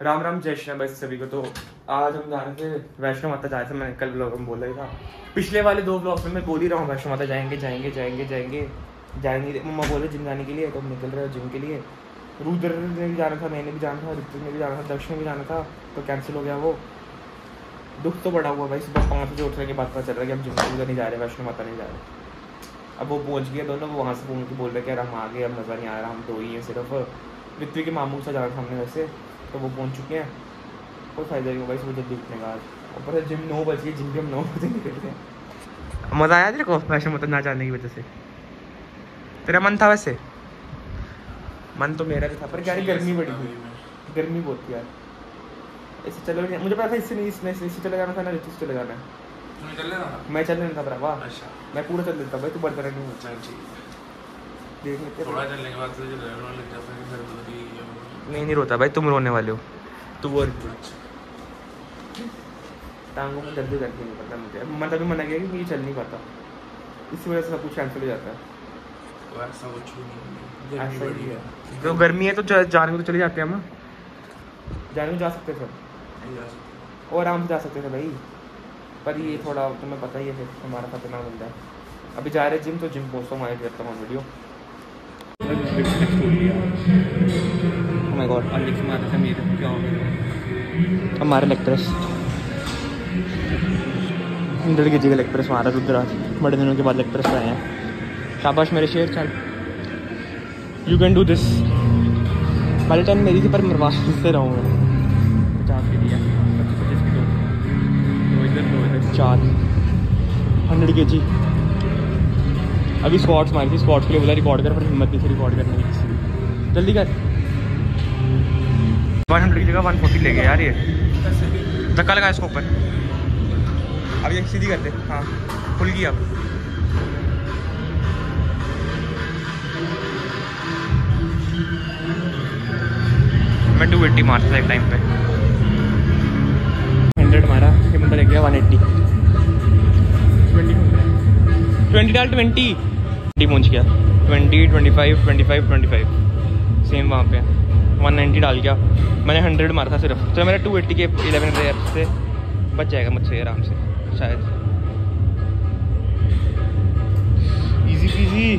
राम राम, जय श्री भाई सभी को। तो आज हम जा रहे थे वैष्णो माता जा रहे थे मैंने, कल ब्लॉग में बोला ही था। पिछले वाले दो ब्लॉग में मैं बोल ही रहा हूँ, वैष्णो माता जाएँगे जाएँगे जाएँगे जाएँगे। जाएँगे मम्मा बोले जिम जाने के लिए तो निकल रहे हो जिम के लिए। रुद्र ने भी जाना था, मैंने भी जाना था, ऋतिक ने भी जाना था दक्ष ने भी जाना था तो कैंसिल हो गया वो। दुख तो बड़ा हुआ भाई, सुबह पाँच बजे उठने के बाद पता चल रहा है कि हम जिम नहीं जा रहे, वैष्णो माता नहीं जा रहे। अब वो पहुँच गए दोनों, वो वहाँ से फ़ोन के बोल रहे कि यार हम आ गए, अब मज़ा नहीं आ रहा, हम दो ही हैं सिर्फ़। ऋत्विक के मामू से जाना था हमने वैसे। तो वो पहुँच चुके हैं। कोई फ़ायदा नहीं होगा सुबह जल्दी उठने का आज। ऊपर से जिम नौ बजे जिम भी हम नौ बजे निकलते हैं। मज़ा आया तेरे को? वैष्णो माता ना जाने की वजह से। तेरा मन था वैसे? मन तो मेरा भी था पर यार गर्मी बड़ी थी गर्मी बहुत थी यार। ऐसे चलो मुझे पता था इससे नहीं इसमें इससे चले जाना था ना ऋतु चले जाना है। चल लेना था? मैं चल लेता था वाह अच्छा। मैं पूरा चल लेता भाई तू बढ़ता है। देख लेते थोड़ा चलने के बाद तुझे रोने लग जाता है घर में भी नहीं नहीं रोता भाई तुम रोने वाले हो। तू वो टांगों में दर्द करके नहीं पता मुझे। मैं तभी मना किया कि ये चल नहीं पाता। इसी वजह से सब कुछ कैंसिल हो जाता है। तो ऐसा कुछ नहीं ऐसा गर्मी ही है। है। तो गर्मी है तो जा- जाने को तो चले जाते हैं हम। जाने को जा सकते जा सकते। और आराम से जा सकते थे भाई। पर ये थोड़ा तुम्हें पता ही है फिर हमारा खतरनाक बंदा है। अभी जा रहे जिम तो जिम पहुँचता हूँ आगे करता हूँ वीडियो Oh my god, अलिक्स मारे थे मेरे क्या हो गया? हमारे लेक्चरस इंदर की जगह लेक्चरस मारा रुद्राज बड़े दिनों के बाद लेक्चरस आए हैं। शाबाश मेरे शेर चल। यू कैन डू दिस पहले टाइम मेरी थी पर मरवा से रहूँगा पचास के दिया। पच्चीस पच्चीस की दो। दो इधर दो इधर। चार। हंड्रेड के जी। अभी स्क्वाट्स मारी थी स्क्वाट्स के लिए बोला रिकॉर्ड कर पर हिम्मत नहीं थी रिकॉर्ड करने की किसी की। जल्दी कर। वन हंड्रेड की जगह वन फोर्टी ले गए यार ये। धक्का लगा इसको ऊपर। अब ये सीधी करते हाँ खुल गई अब। मैं टू एट्टी मारता था एक टाइम पे। हंड्रेड मारा, ये बंदा ले गया वन एट्टी ट्वेंटी डाल ट्वेंटी ट्वेंटी पहुँच गया। Twenty twenty five twenty five twenty five same वहाँ पे। वन नाइन्टी डाल गया। मैंने हंड्रेड मारा था सिर्फ़। तो मेरा टू एट्टी के इलेवन रेप से बच जाएगा मुझसे आराम से, शायद। इजी पीजी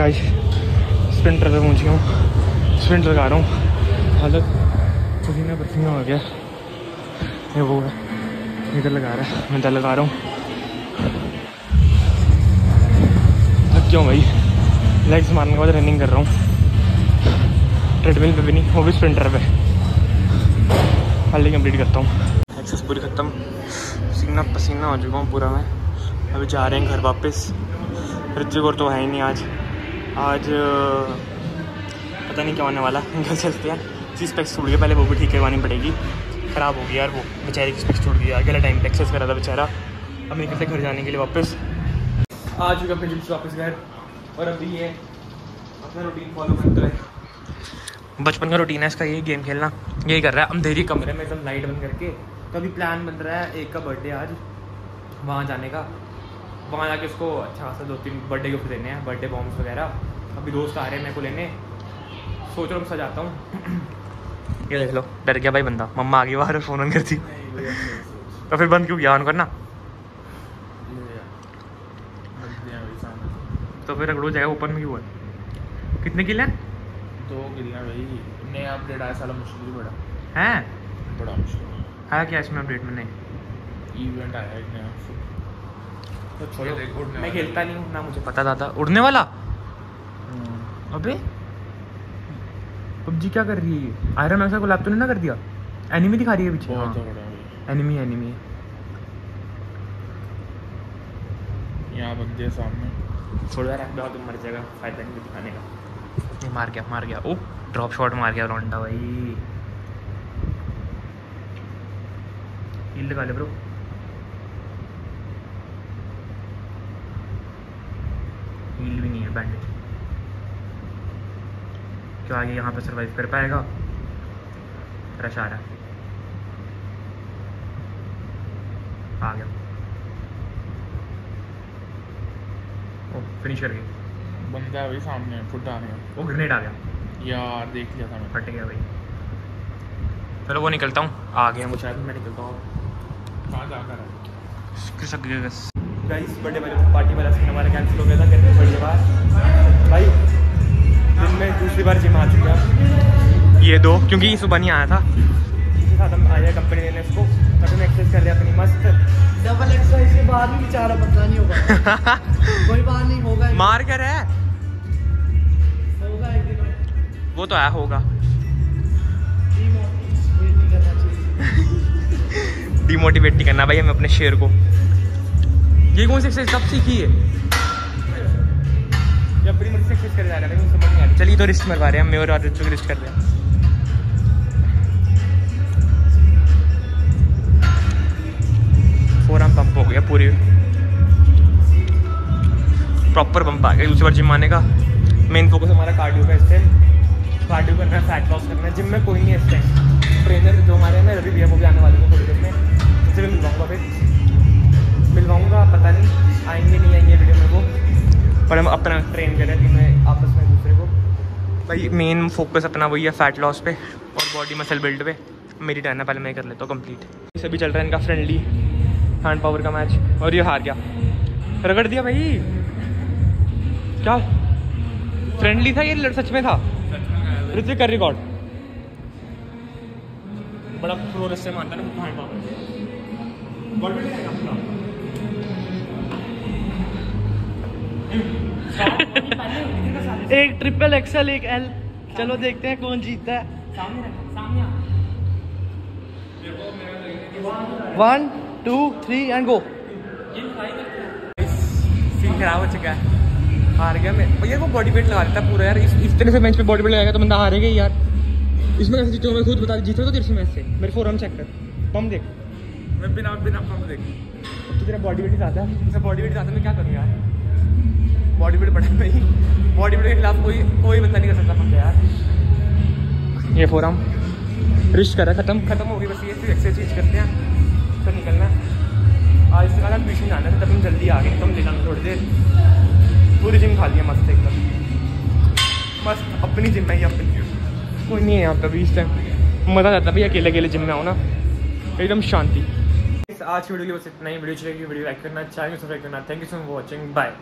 गाइस स्प्रिंटर पे पहुँच गया हूँ। स्प्रिंट लगा रहा हूँ। हालत पसीना पसीना हो गया। ये वो है। इधर लगा रहा है। मैं इधर लगा रहा हूँ। क्यों भाई? लेग्स मारने के बाद रनिंग कर रहा हूँ। ट्रेडमिल पे भी नहीं, वो भी स्प्रिंटर पे। हाली कंप्लीट करता हूँ। एक्सेस पूरी ख़त्म। पसीना पसीना हो चुका हूँ पूरा मैं। अभी जा रहे हैं घर वापस। ऋतिक और तो है ही नहीं आज। आज पता नहीं क्या होने वाला। घर चलते हैं। इसकी स्पेक्स टूट गया पहले वो भी ठीक करवानी पड़ेगी। ख़राब हो गई यार वो। बेचारे की स्पेक्स टूट गई। अगला टाइम पे एक्सेस करा था बेचारा। अब निकलते घर जाने के लिए वापस। आ चुके अपने जिम से वापस घर और अभी ये अपना रूटीन फॉलो करता है बचपन का रूटीन है इसका यही गेम खेलना। यही कर रहा है अंधेरी कमरे में एकदम लाइट बंद करके। तो अभी प्लान बन रहा है एक का बर्थडे आज वहाँ जाने का। वहाँ जाके उसको अच्छा खासा दो तीन बर्थडे गिफ्ट देने हैं बर्थडे बॉम्ब्स वगैरह। अभी दोस्त आ रहे हैं मेरे को लेने। सोच रहा हूँ सजाता हूँ। ये देख लो डर गया भाई बंदा। मम्मा आ गई बाहर फ़ोन ऑन करती तो फिर बंद क्यों किया? ऑन करना। तो फिर अगड़ो जाएगा ओपन में क्यों है? कितने किले हैं? दो गिरियाँ भाई। नया अपडेट आया साला मुश्किल ही बड़ा हैं? बड़ा मुश्किल। है क्या इसमें अपडेट में? नहीं। इवेंट आया एक नया। तो मैं खेलता नहीं हूँ ना मुझे पता था, था उड़ने वाला? अबे। पबजी क्या कर रही है? आयरन का कोलैब तो नहीं ना कर दिया? एनिमी दिखा रही है पीछे। हाँ। एनिमी एनिमी यहाँ बंदे सामने। थोड़ा रख तुम मर जाएगा, फ़ायदा नहीं दिखाने का। मार गया मार गया। ओ ड्रॉप शॉट मार गया रोंडा भाई। लगा ले ब्रो हील भी नहीं है बैंडेज क्या, आगे यहाँ पे सरवाइव कर पाएगा? रश आ रहा आ गया ओ फिनिश कर गई बंदा है भाई सामने फुट आने का वो ग्रेनेड आ गया। यार देख लिया था मैं फट गया भाई। चलो वो निकलता हूँ। आ गया मुझे शायद मैं निकलता हूँ। कहाँ जाकर है? गया गाइस बर्थडे वाले पार्टी वाला सीन हमारा कैंसिल हो गया था कहते बर्थडे बार भाई दिन में दूसरी बार जिम आ चुका। ये दो क्योंकि ये सुबह नहीं आया था। हम आए कंपनी देने इसको। अभी मैं एक्सरसाइज कर रहे अपनी मस्त। डबल एक्सरसाइज के बाद भी बेचारा पतला नहीं होगा। कोई बात नहीं होगा मार कर है होगा एक दिन वो तो आया होगा। डिमोटिवेट नहीं करना भाई हमें अपने शेर को। ये कौन सी एक्सरसाइज कब सीखी है? ये बड़ी मुझसे एक्सरसाइज कर जा रहा है मुझे समझ नहीं आ रही। चलिए तो रिस्ट मरवा रहे हैं हम मैं और रिस्ट कर रहे हैं। आर्म पंप हो गया पूरी। प्रॉपर पंप आ गया, दूसरी बार जिम आने का। मेन फोकस हमारा कार्डियो का इस टाइम कार्डियो करना है फैट लॉस करना है जिम में कोई नहीं है इस टाइम ट्रेनर जो हमारे हैं ना, रवि भैया वो भी आने वाले हैं थोड़ी देर में। उनसे भी मिलवाऊँगा फिर। मिलवाऊँगा, पता नहीं, आएँगे नहीं आएँगे वीडियो में वो। पर हम अपना ट्रेन कर रहे हैं आपस में दूसरे को। भाई मेन फोकस अपना वही है फैट लॉस पे और बॉडी मसल बिल्ड पे। मेरी टर्न है, पहले मैं कर लेता हूँ कंप्लीट इसे भी चल रहा है इनका फ्रेंडली हैंड पावर का मैच और ये हार गया। रगड़ दिया भाई। क्या? फ्रेंडली था ये लड़ सच में था? ऋत्विक कर रिकॉर्ड बड़ा प्रो से मानता ना हैंड पावर बॉल भी नहीं एक ट्रिपल एक्सएल एक एल चलो देखते हैं कौन जीतता है। One two three and go scene खराब हो चुका है। हार गया मैं। भैया वो बॉडी वेट लगा देता पूरा यार। इस इस तरह से बेंच पे बॉडी वेट लगाएगा तो बंदा हारेगा ही यार। इसमें कैसे जीतूँगा मैं खुद बता जीतो तो तेरे से मैच से। मेरे फोरम चेक कर। पम देख। मैं बिना बिना पंप देख। तो तेरा बॉडी वेट ज़्यादा है। जैसे बॉडी वेट ज़्यादा मैं क्या करूँ यार? बॉडी वेट बढ़ा नहीं। बॉडी वेट के खिलाफ कोई कोई बंदा नहीं कर सकता पंप यार। ये फोरम रिस्ट करा खत्म। खत्म हो गई बस ये फिर एक्सरसाइज करते हैं। फिर निकलना। आज से हम ट्यूशन जाना था तब हम जल्दी आ गए तो हम ले थोड़ी देर। पूरी जिम खा लिया मस्त एकदम। मस्त अपनी जिम है ये अपनी। कोई नहीं है यहाँ पे अभी इस टाइम मज़ा आता है भाई अकेले अकेले जिम में आओ ना। एकदम शांति। आज की वीडियो की बस इतना ही। वीडियो चलेगी वीडियो लाइक करना चाहिए सब्सक्राइब करना। Thank you so much watching bye